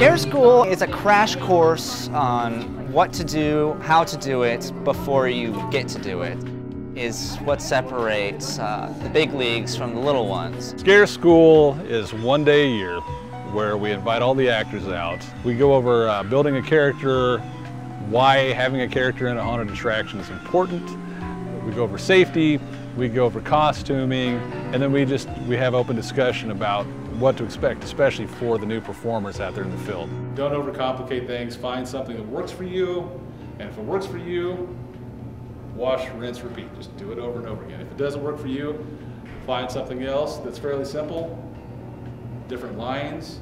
Scare School is a crash course on what to do, how to do it before you get to do it is what separates uh, the big leagues from the little ones. Scare School is one day a year where we invite all the actors out. We go over uh, building a character, why having a character in a haunted attraction is important. We go over safety, we go over costuming, and then we just we have open discussion about what to expect, especially for the new performers out there in the field. Don't overcomplicate things. Find something that works for you, and if it works for you, wash, rinse, repeat. Just do it over and over again. If it doesn't work for you, find something else that's fairly simple, different lines,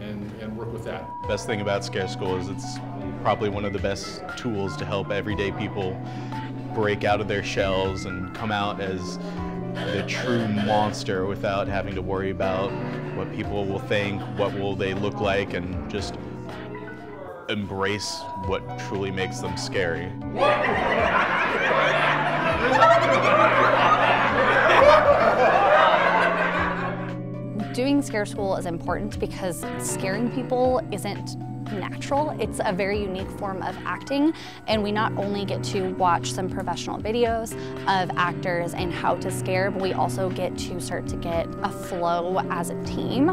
and, and work with that. Best thing about Scare School is it's probably one of the best tools to help everyday people break out of their shells and come out as the true monster without having to worry about what people will think, what will they look like, and just embrace what truly makes them scary. Doing Scare School is important because scaring people isn't natural. It's a very unique form of acting and we not only get to watch some professional videos of actors and how to scare, but we also get to start to get a flow as a team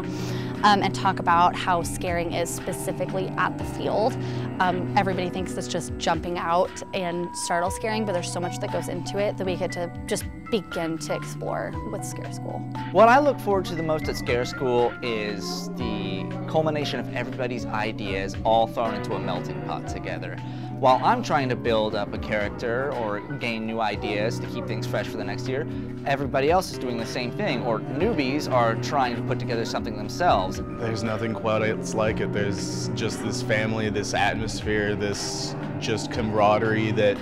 um, and talk about how scaring is specifically at the field. Um, everybody thinks it's just jumping out and startle scaring, but there's so much that goes into it that we get to just begin to explore with Scare School. What I look forward to the most at Scare School is the culmination of everybody's ideas all thrown into a melting pot together. While I'm trying to build up a character or gain new ideas to keep things fresh for the next year, everybody else is doing the same thing, or newbies are trying to put together something themselves. There's nothing quite else like it. There's just this family, this atmosphere, this just camaraderie that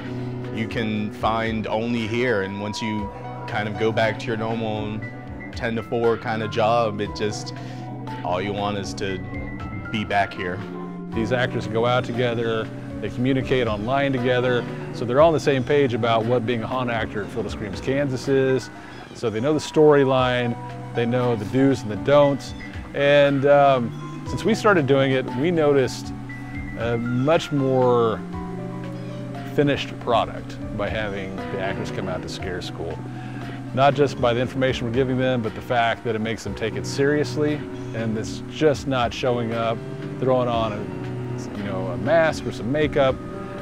you can find only here. And once you kind of go back to your normal 10 to 4 kind of job, it just, all you want is to be back here. These actors go out together, they communicate online together, so they're all on the same page about what being a haunt actor at Field of Screams Kansas is. So they know the storyline, they know the do's and the don'ts. And um, since we started doing it, we noticed a much more finished product by having the actors come out to Scare School. Not just by the information we're giving them, but the fact that it makes them take it seriously and it's just not showing up, throwing on a you know, a mask or some makeup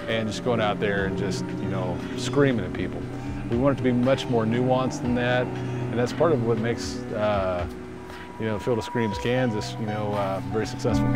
and just going out there and just, you know, screaming at people. We want it to be much more nuanced than that, and that's part of what makes, uh, you know, Field of Screams Kansas, you know, uh, very successful.